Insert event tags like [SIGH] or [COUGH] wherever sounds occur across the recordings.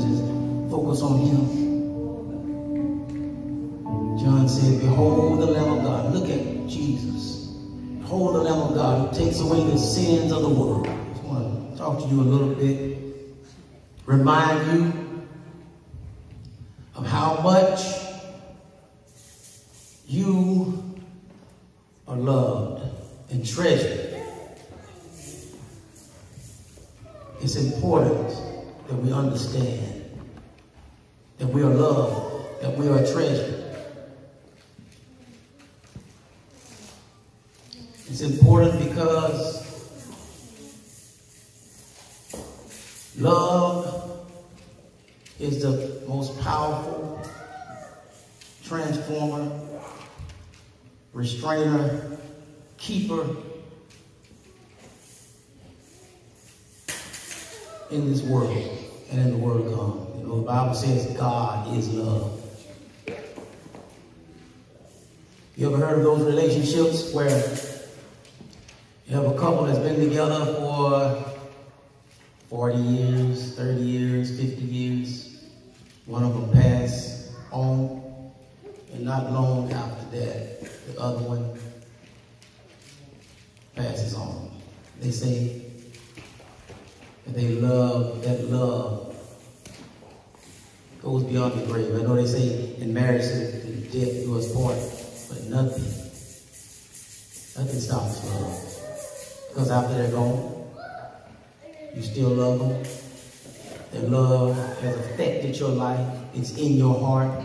just focus on him. John said, Behold the Lamb of God. Look at Jesus. Behold the Lamb of God who takes away the sins of the world. I just want to talk to you a little bit. Remind you of how much you are loved and treasured. It's important that we understand that we are loved, that we are treasured. It's important because love is the most powerful transformer, restrainer, keeper in this world and in the world to come. You know, the Bible says God is love. You ever heard of those relationships where you have a couple that's been together for 40 years, 30 years, 50 years. One of them passed on, and not long after that, the other one passes on. They say that they love, that love goes beyond the grave. I know they say in marriage that death do us part, but nothing, nothing stops love. Because after they're gone, you still love them. Their love has affected your life. It's in your heart.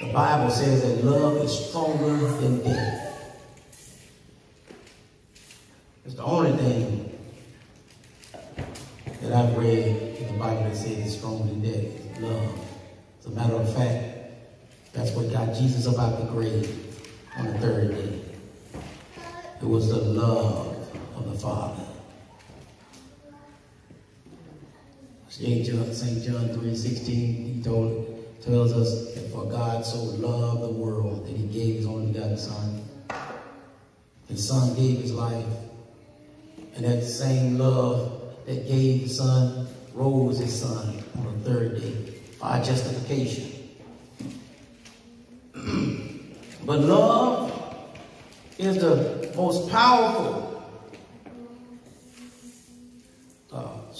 The Bible says that love is stronger than death. It's the only thing that I've read in the Bible that says it's stronger than death is love. As a matter of fact, that's what got Jesus up out the grave on the third day. It was the love of the Father. St. John, St. John 3 16, he told, tells us that for God so loved the world that he gave his only begotten Son. His Son gave his life. And that same love that gave the Son rose his Son on the third day our justification. [CLEARS THROAT] but love is the most powerful uh,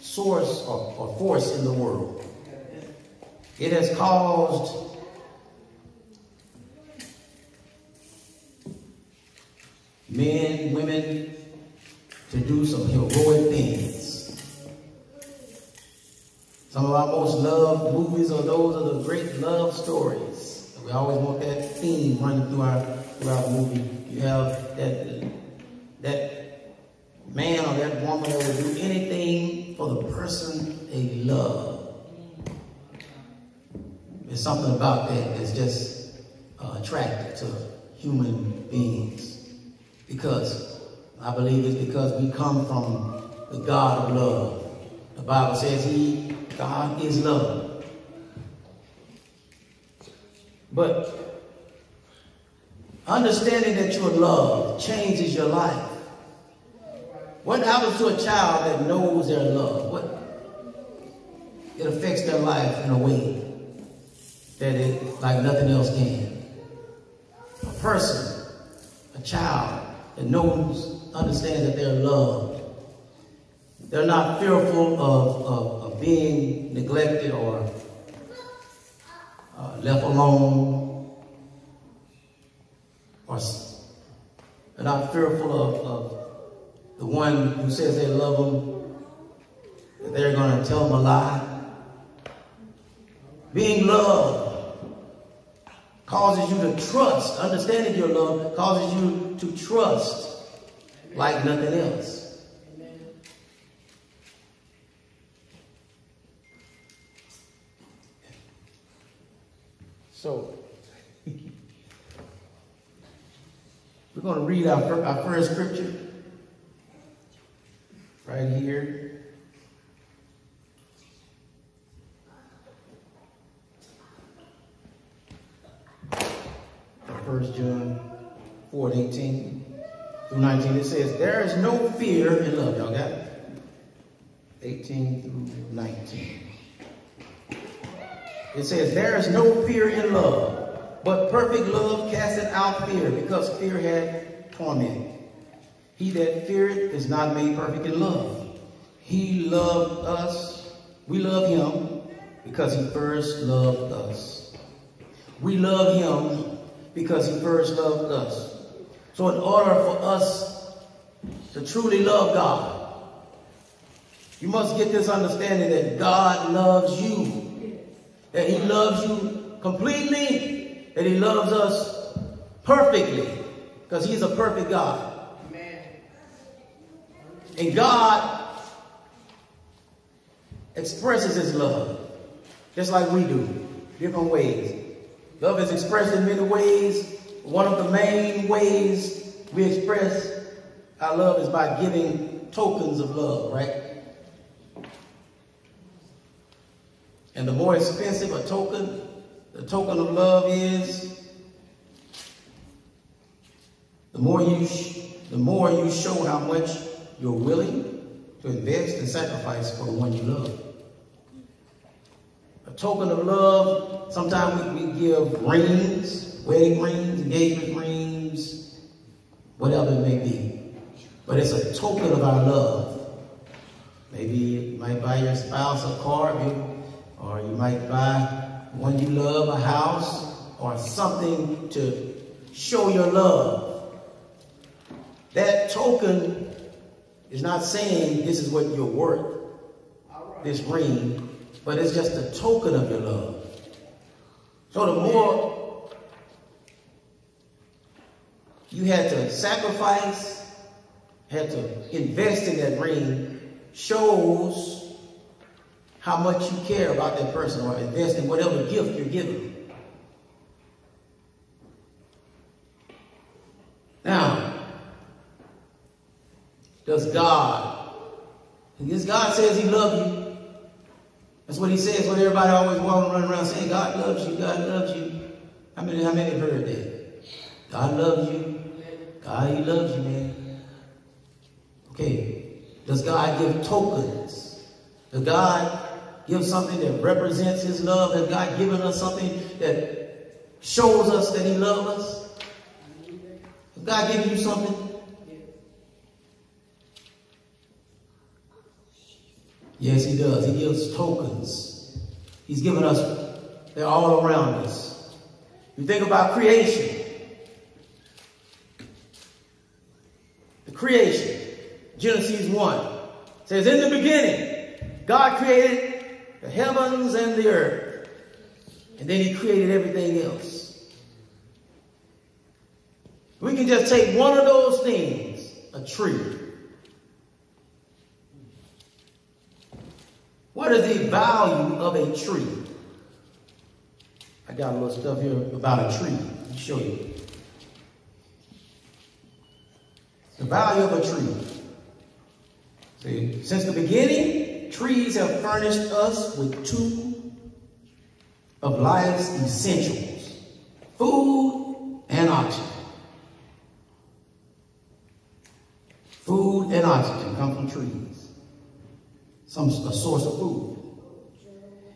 source or, or force in the world. It has caused men, women to do some heroic things. Some of our most loved movies are those of the great love stories. We always want that theme running through our throughout the movie. You have that that man or that woman that will do anything for the person they love. There's something about that that's just uh, attractive to human beings. Because I believe it's because we come from the God of love. The Bible says He, God is love. But understanding that you're loved changes your life. What happens to a child that knows their love? What it affects their life in a way that it like nothing else can. A person, a child that knows, understands that they're loved. They're not fearful of, of, of being neglected or uh, left alone or they're not fearful of, of the one who says they love them, that they're going to tell them a lie. Being loved causes you to trust. Understanding your love causes you to trust like nothing else. So, we're going to read our, our first scripture right here. First John 4 18 through 19. It says, There is no fear in love. Y'all got it? 18 through 19. It says, There is no fear in love, but perfect love casteth out fear, because fear had torment. He that feareth is not made perfect in love. He loved us. We love him because he first loved us. We love him because he first loved us. So in order for us to truly love God, you must get this understanding that God loves you. That he loves you completely. That he loves us perfectly. Because he's a perfect God. And God expresses his love. Just like we do. Different ways. Love is expressed in many ways. One of the main ways we express our love is by giving tokens of love, right? And the more expensive a token, the token of love is, the more you, the more you show how much you're willing to invest and sacrifice for the one you love. Token of love, sometimes we, we give rings, wedding rings, engagement rings, whatever it may be. But it's a token of our love. Maybe you might buy your spouse a car, or you might buy one you love a house, or something to show your love. That token is not saying this is what you're worth, this ring, but it's just a token of your love. So the more you had to sacrifice, had to invest in that ring, shows how much you care about that person or invest in whatever gift you're giving. Now, does God, because God says he loves you. That's what he says when everybody always walking running around saying, God loves you, God loves you. How many, how many have heard that? God loves you. God, he loves you, man. Okay. Does God give tokens? Does God give something that represents his love? Has God given us something that shows us that he loves us? Has God given you something? Yes, he does. He gives tokens. He's given us, they're all around us. You think about creation. The creation, Genesis 1, says, In the beginning, God created the heavens and the earth. And then he created everything else. We can just take one of those things, a tree, What is the value of a tree? I got a little stuff here about a tree. Let me show you. The value of a tree. See, since the beginning, trees have furnished us with two of life's essentials, food and oxygen. Food and oxygen come from trees some a source of food.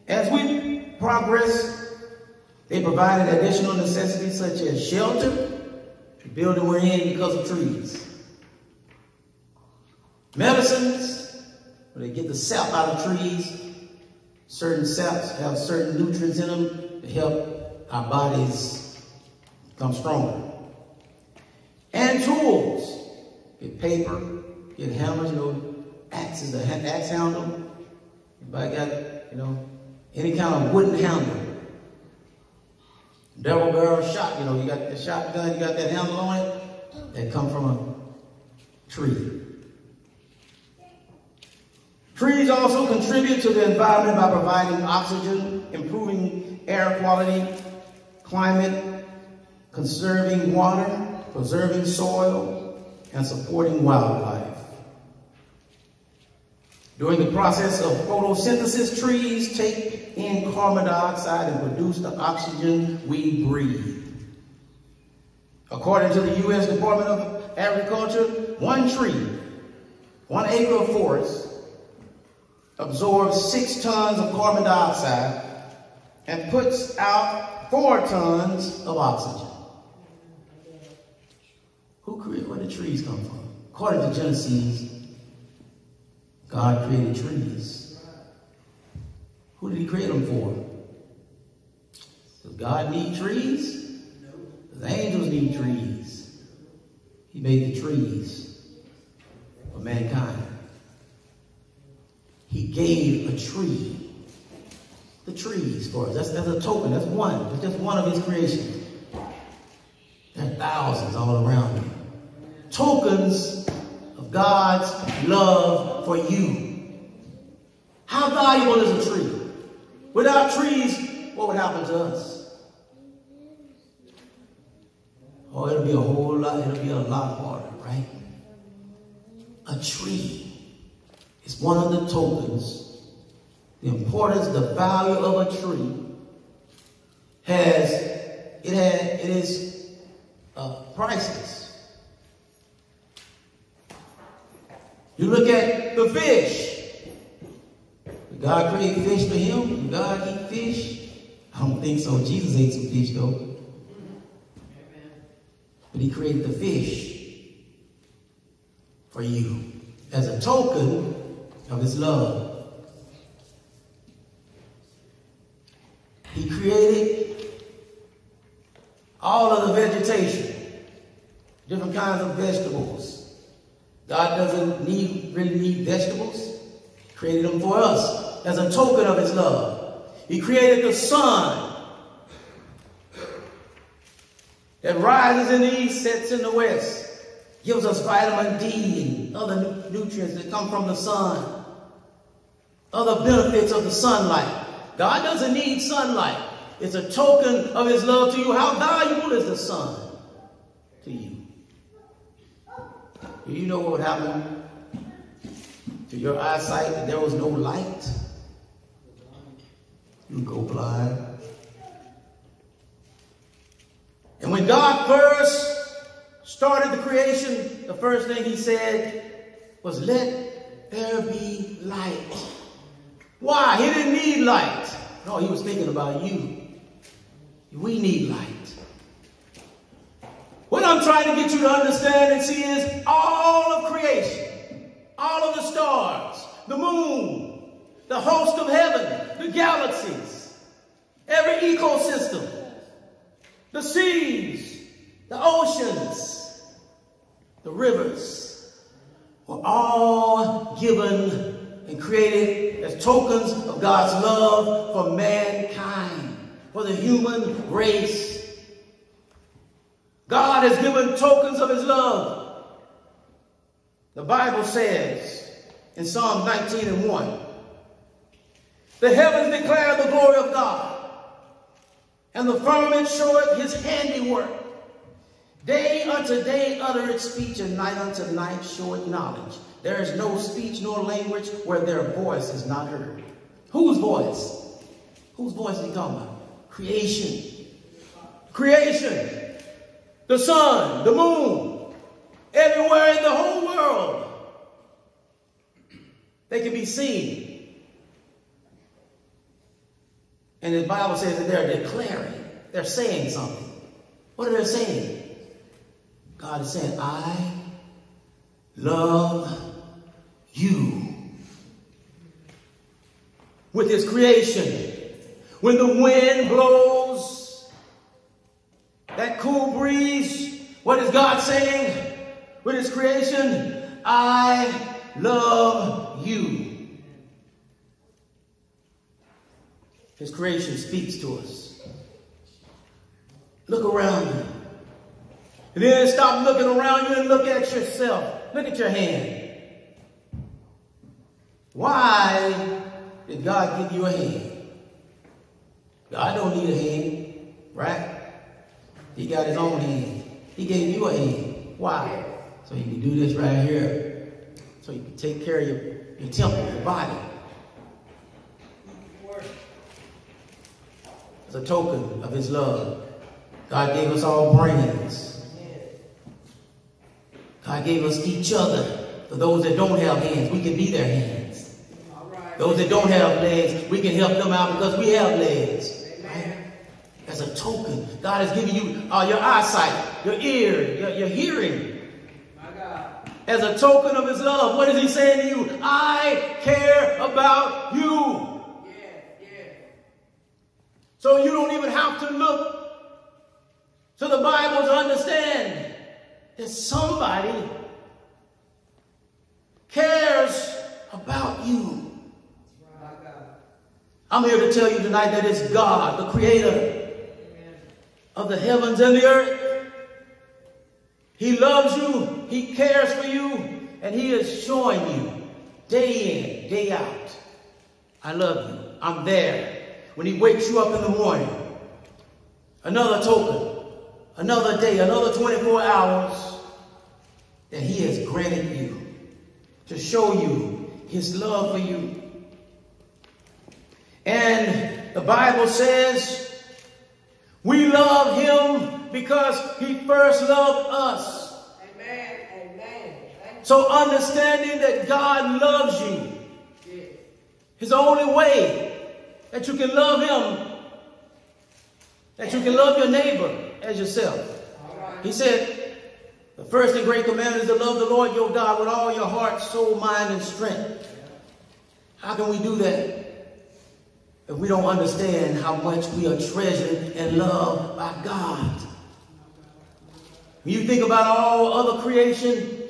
As we progress, they provided additional necessities such as shelter, the building we're in because of trees. Medicines, where they get the sap out of trees. Certain saps have certain nutrients in them to help our bodies become stronger. And tools, get paper, get hammers, you know, axes, the axe handle. Anybody got, you know, any kind of wooden handle. Double barrel shot, you know, you got the shotgun, you got that handle on it, that come from a tree. Trees also contribute to the environment by providing oxygen, improving air quality, climate, conserving water, preserving soil, and supporting wildlife. During the process of photosynthesis, trees take in carbon dioxide and produce the oxygen we breathe. According to the U.S. Department of Agriculture, one tree, one acre of forest, absorbs six tons of carbon dioxide and puts out four tons of oxygen. Who created, where did trees come from? According to Genesis, God created trees. Who did he create them for? Does God need trees? Does angels need trees? He made the trees for mankind. He gave a tree. The trees for us. That's, that's a token. That's one. That's just one of his creations. There are thousands all around me. Tokens of God's love for you. How valuable is a tree? Without trees, what would happen to us? Oh, it'll be a whole lot, it'll be a lot harder, right? A tree is one of the tokens, the importance, the value of a tree has, it has, it is uh, priceless. You look at the fish. God create fish for him? God eat fish? I don't think so. Jesus ate some fish though. But he created the fish for you as a token of his love. He created all of the vegetation, different kinds of vegetables. God doesn't need really need vegetables. He created them for us as a token of his love. He created the sun that rises in the east, sets in the west, gives us vitamin D and other nutrients that come from the sun, other benefits of the sunlight. God doesn't need sunlight. It's a token of his love to you. How valuable is the sun to you? You know what would happen to your eyesight if there was no light? You go blind. And when God first started the creation, the first thing he said was, let there be light. Why? He didn't need light. No, he was thinking about you. We need light. I'm trying to get you to understand and see is all of creation, all of the stars, the moon, the host of heaven, the galaxies, every ecosystem, the seas, the oceans, the rivers were all given and created as tokens of God's love for mankind, for the human race. God has given tokens of his love. The Bible says in Psalm 19 and 1, the heavens declare the glory of God, and the firmament showeth his handiwork. Day unto day uttereth speech, and night unto night showeth knowledge. There is no speech nor language where their voice is not heard. Whose voice? Whose voice is he talking about? Creation. Creation the sun, the moon, everywhere in the whole world. They can be seen. And the Bible says that they're declaring, they're saying something. What are they saying? God is saying, I love you. With his creation. When the wind blows what is God saying with his creation? I love you. His creation speaks to us. Look around you. And then stop looking around you and look at yourself. Look at your hand. Why did God give you a hand? God don't need a hand, right? He got his own hand. He gave you a hand. Why? So you can do this right here. So you can take care of your, your temple, your body. As a token of his love. God gave us all brains. God gave us each other. For those that don't have hands, we can be their hands. Those that don't have legs, we can help them out because we have legs as a token. God has given you uh, your eyesight, your ear, your, your hearing. As a token of his love. What is he saying to you? I care about you. Yeah, yeah. So you don't even have to look to the Bible to understand that somebody cares about you. I'm here to tell you tonight that it's God, the creator, of the heavens and the earth. He loves you. He cares for you. And he is showing you day in, day out. I love you. I'm there. When he wakes you up in the morning, another token, another day, another 24 hours that he has granted you to show you his love for you. And the Bible says we love him because he first loved us. So understanding that God loves you is the only way that you can love him, that you can love your neighbor as yourself. He said, the first and great commandment is to love the Lord your God with all your heart, soul, mind, and strength. How can we do that? if we don't understand how much we are treasured and loved by God. When you think about all other creation,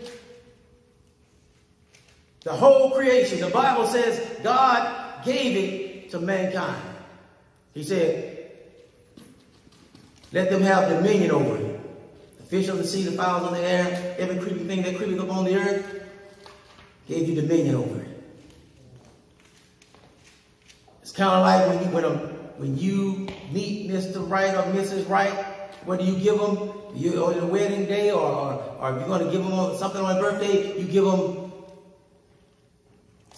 the whole creation, the Bible says God gave it to mankind. He said, let them have dominion over it. The fish of the sea, the fowls of the air, every creeping thing that creepeth upon the earth, gave you dominion over it. It's kind of like when you, when, a, when you meet Mr. Right or Mrs. Right, what do you give them? You, on your wedding day or, or, or if you're going to give them something on their birthday, you give them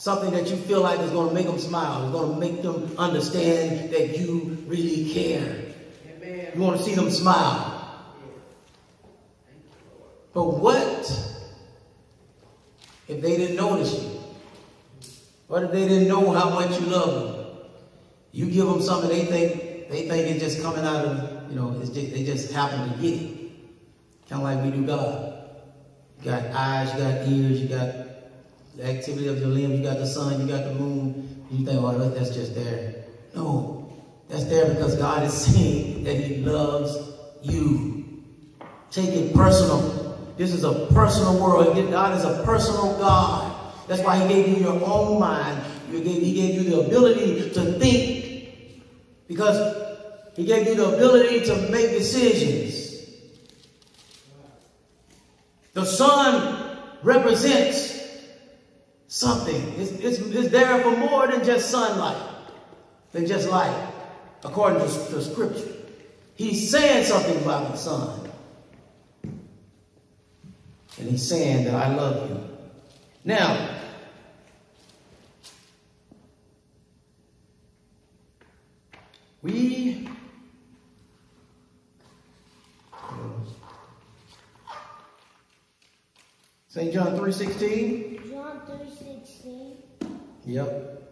something that you feel like is going to make them smile. It's going to make them understand that you really care. Amen. You want to see them smile. But what if they didn't notice you? What if they didn't know how much you love them? You give them something they think they think it's just coming out of, you know, just, they just happen to get it. Kind of like we do God. You got eyes, you got ears, you got the activity of your limbs, you got the sun, you got the moon. You think, oh, that's just there. No, that's there because God is [LAUGHS] saying that he loves you. Take it personal. This is a personal world. God is a personal God. That's why he gave you your own mind. He gave, he gave you the ability to think because he gave you the ability to make decisions. The sun represents something. It's, it's, there for more than just sunlight, than just light, according to, to scripture. He's saying something about the sun. And he's saying that I love you. Now, We St. John 3.16. John 3.16. Yep.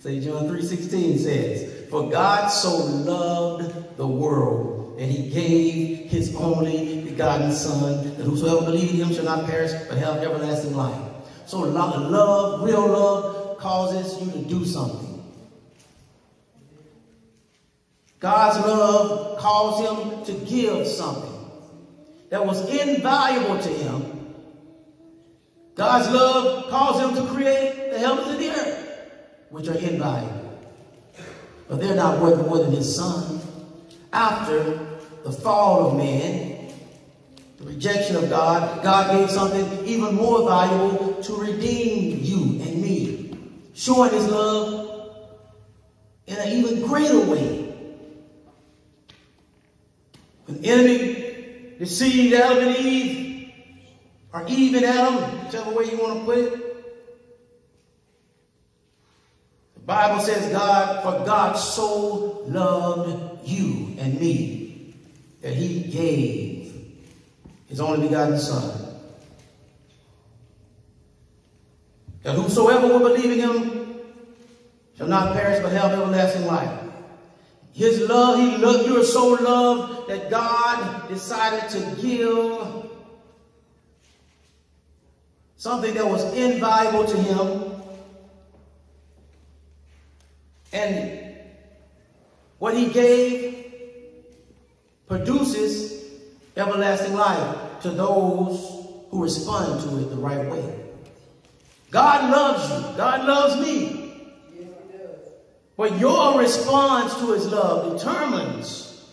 St. John 3.16 says, For God so loved the world, and he gave his only begotten Son, that whosoever believes in him shall not perish, but have everlasting life. So love, real love, causes you to do something. God's love caused him to give something that was invaluable to him God's love caused him to create the heavens and the earth, which are invaluable. But they're not worth more than his son. After the fall of man, the rejection of God, God gave something even more valuable to redeem you and me, showing his love in an even greater way. When the enemy deceived Adam and Eve, or even Adam, whichever way you want to put it, the Bible says God, for God so loved you and me that he gave his only begotten Son. That whosoever will believe in him shall not perish but have everlasting life. His love, he loved, you are so loved that God decided to give something that was invaluable to him. And what he gave produces everlasting life to those who respond to it the right way. God loves you. God loves me. But your response to his love determines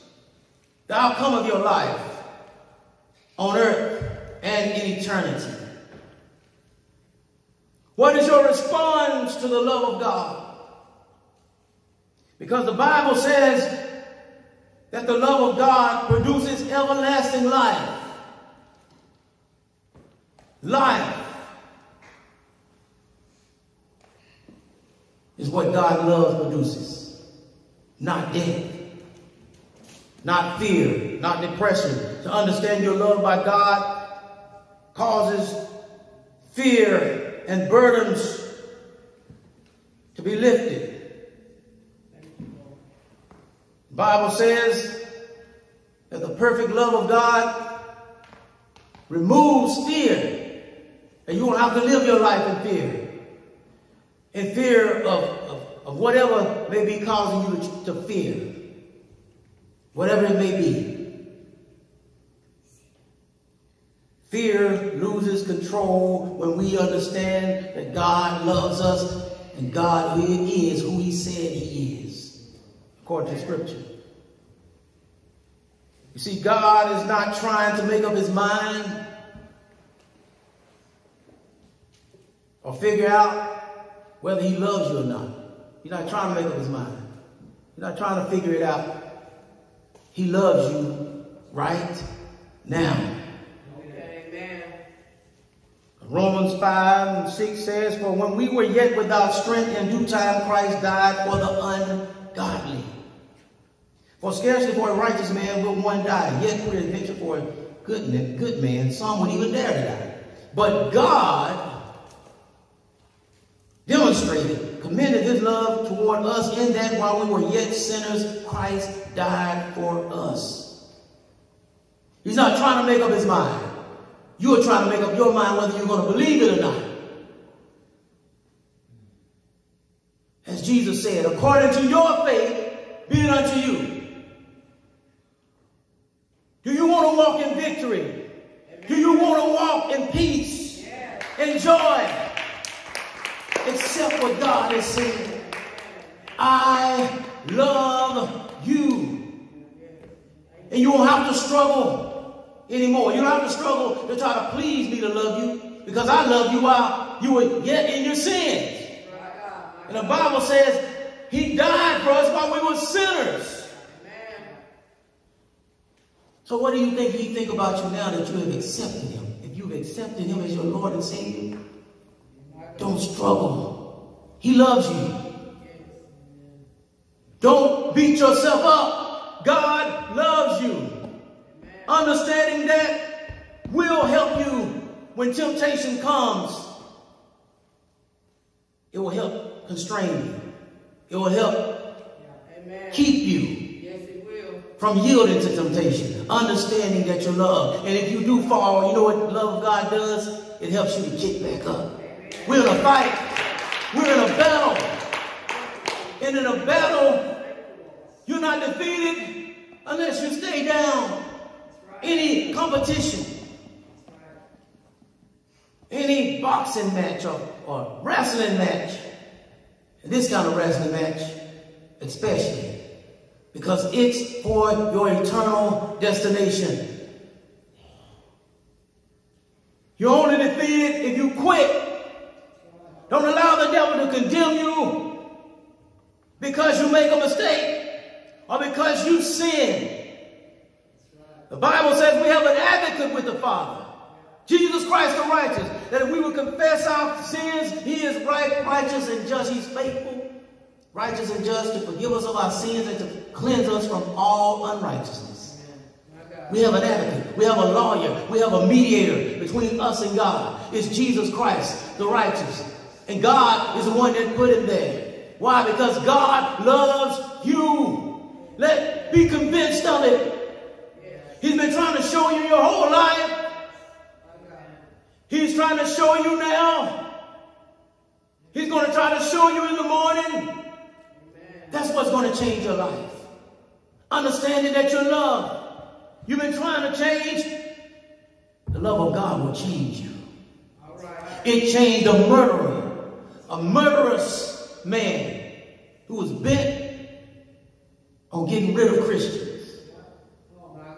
the outcome of your life on earth and in eternity. What is your response to the love of God? Because the Bible says that the love of God produces everlasting life. Life is what God love produces, not death, not fear, not depression. To understand your love by God causes fear and burdens to be lifted. The Bible says that the perfect love of God removes fear. And you won't have to live your life in fear. In fear of, of, of whatever may be causing you to, to fear. Whatever it may be. Fear loses control when we understand that God loves us and God is who he said he is, according to scripture. You see, God is not trying to make up his mind or figure out whether he loves you or not. He's not trying to make up his mind. He's not trying to figure it out. He loves you right now. Romans 5 and 6 says, For when we were yet without strength, in due time Christ died for the ungodly. For scarcely for a righteous man will one die, yet peradventure for a good, good man, some would even dare to die. But God demonstrated, commended his love toward us in that while we were yet sinners, Christ died for us. He's not trying to make up his mind. You're trying to make up your mind whether you're going to believe it or not. As Jesus said, according to your faith, be it unto you. Do you want to walk in victory? Do you want to walk in peace and joy? Except what God is saying. I love you. And you won't have to struggle anymore. You don't have to struggle to try to please me to love you because I love you while you were yet in your sins. And the Bible says he died for us while we were sinners. So what do you think he think about you now that you have accepted him? If you've accepted him as your Lord and Savior, don't struggle. He loves you. Don't beat yourself up. God loves you. Understanding that will help you when temptation comes. It will help constrain you. It will help Amen. keep you Yes, it will. from yielding to temptation, understanding that you're loved. And if you do fall, you know what the love of God does? It helps you to get back up. We're in a fight. We're in a battle. And in a battle, you're not defeated unless you stay down. Any competition, any boxing match or, or wrestling match, this kind of wrestling match, especially, because it's for your eternal destination. You're only defeated if you quit. Don't allow the devil to condemn you because you make a mistake or because you sin. The Bible says we have an advocate with the Father. Jesus Christ the righteous. That if we would confess our sins, he is right, righteous and just. He's faithful, righteous and just to forgive us of our sins and to cleanse us from all unrighteousness. We have an advocate. We have a lawyer. We have a mediator between us and God. It's Jesus Christ, the righteous. And God is the one that put him there. Why? Because God loves you. Let be convinced of it. He's been trying to show you your whole life. He's trying to show you now. He's going to try to show you in the morning. That's what's going to change your life. Understanding that you're loved. You've been trying to change. The love of God will change you. It changed a murderer, a murderous man who was bent on getting rid of Christians.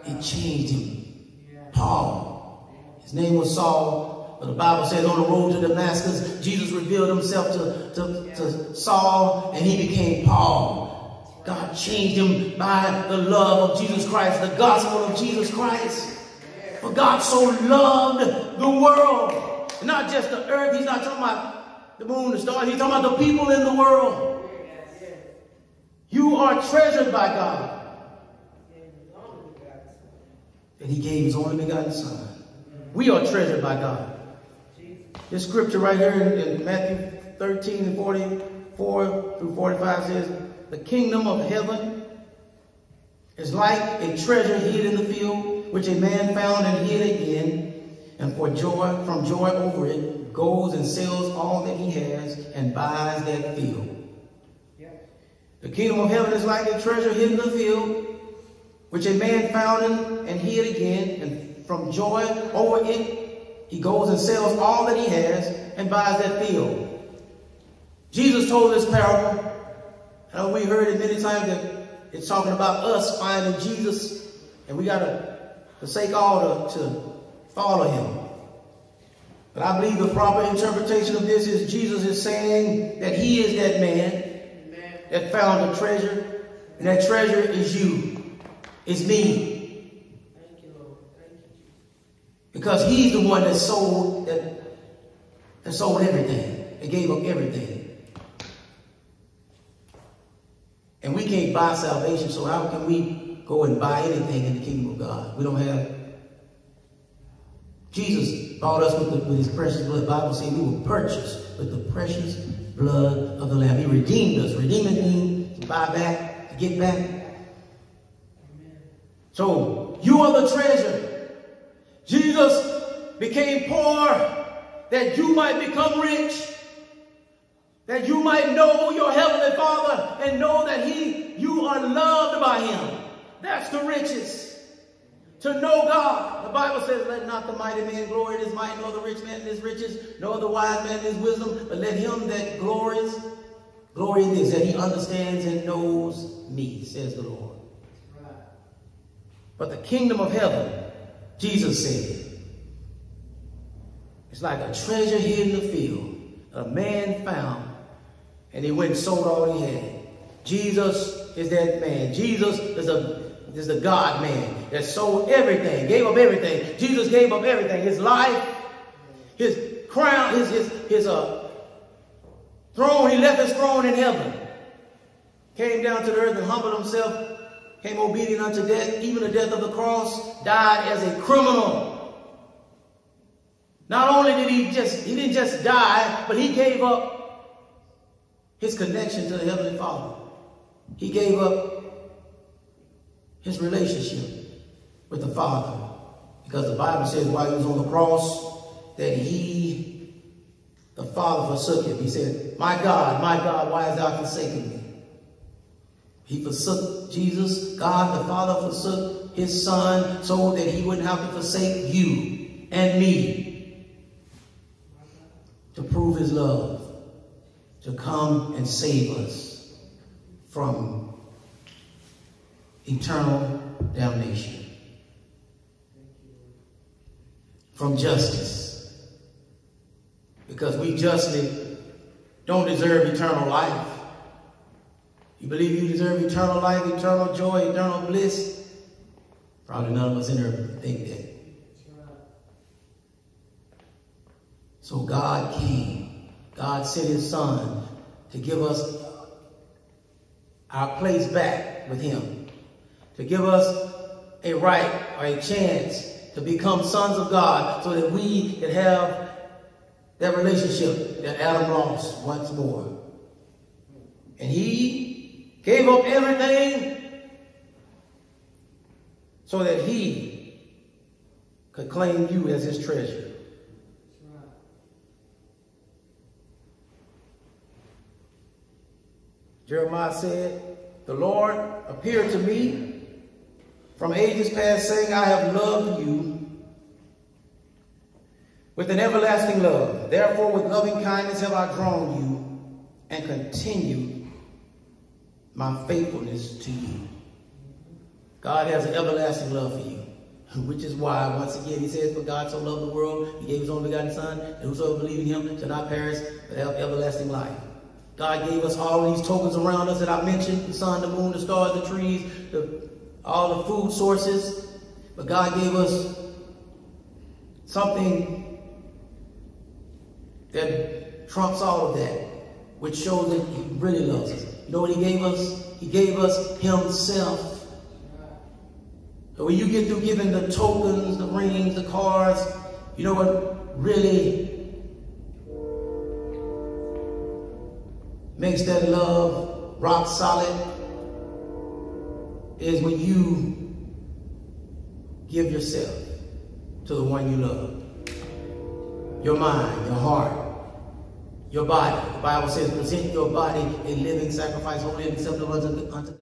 It changed him. Paul. His name was Saul. But the Bible says on the road to Damascus, Jesus revealed himself to, to, to Saul and he became Paul. God changed him by the love of Jesus Christ, the gospel of Jesus Christ. For God so loved the world. Not just the earth. He's not talking about the moon, the stars. He's talking about the people in the world. You are treasured by God. And he gave his only begotten son. We are treasured by God. This scripture right here in, in Matthew 13 and 44 through 45 says, The kingdom of heaven is like a treasure hid in the field, which a man found and hid again, and for joy, from joy over it, goes and sells all that he has and buys that field. The kingdom of heaven is like a treasure hid in the field, which a man found and hid again, and from joy over it, he goes and sells all that he has and buys that field. Jesus told this parable, and we heard it many times that it's talking about us finding Jesus, and we got to forsake all to, to follow him. But I believe the proper interpretation of this is Jesus is saying that he is that man that found a treasure, and that treasure is you. It's me. Thank you, Lord. Thank you. Because he's the one that sold that, that sold everything. That gave up everything. And we can't buy salvation, so how can we go and buy anything in the kingdom of God? We don't have. Jesus bought us with, the, with his precious blood. The Bible says we were purchased with the precious blood of the Lamb. He redeemed us. Redeeming means to buy back, to get back. So you are the treasure. Jesus became poor that you might become rich. That you might know your heavenly Father and know that He, you are loved by Him. That's the riches. To know God. The Bible says, let not the mighty man glory in his might, nor the rich man in his riches, nor the wise man in his wisdom, but let him that glories, glory in this, that he understands and knows me, says the Lord. But the kingdom of heaven, Jesus said, it's like a treasure hid in the field. A man found, and he went and sold all he had. Jesus is that man. Jesus is a is the God man that sold everything, gave up everything. Jesus gave up everything. His life, his crown, his his his uh throne. He left his throne in heaven. Came down to the earth and humbled himself came obedient unto death, even the death of the cross, died as a criminal. Not only did he just, he didn't just die, but he gave up his connection to the Heavenly Father. He gave up his relationship with the Father. Because the Bible says while he was on the cross, that he, the Father forsook him. He said, My God, my God, why hast thou forsaken me? He forsook Jesus. God the Father forsook his son so that he wouldn't have to forsake you and me. to prove his love, to come and save us from eternal damnation, from justice, because we justly don't deserve eternal life. You believe you deserve eternal life, eternal joy, eternal bliss? Probably none of us in there think that. So God came. God sent his son to give us our place back with him. To give us a right or a chance to become sons of God so that we can have that relationship that Adam lost once more. And he gave up everything so that he could claim you as his treasure. Jeremiah said, The Lord appeared to me from ages past, saying, I have loved you with an everlasting love. Therefore, with loving kindness have I drawn you and continue my faithfulness to you. God has an everlasting love for you. Which is why, once again, he says, For God so loved the world, he gave his only begotten Son, and whosoever believes in him shall not perish, but have everlasting life. God gave us all these tokens around us that I mentioned, the sun, the moon, the stars, the trees, the, all the food sources. But God gave us something that trumps all of that, which shows that he really loves us. You know what he gave us? He gave us himself. So when you get through giving the tokens, the rings, the cards, you know what really makes that love rock solid is when you give yourself to the one you love. Your mind, your heart, your body. The Bible says, present your body a living sacrifice, holy and acceptable unto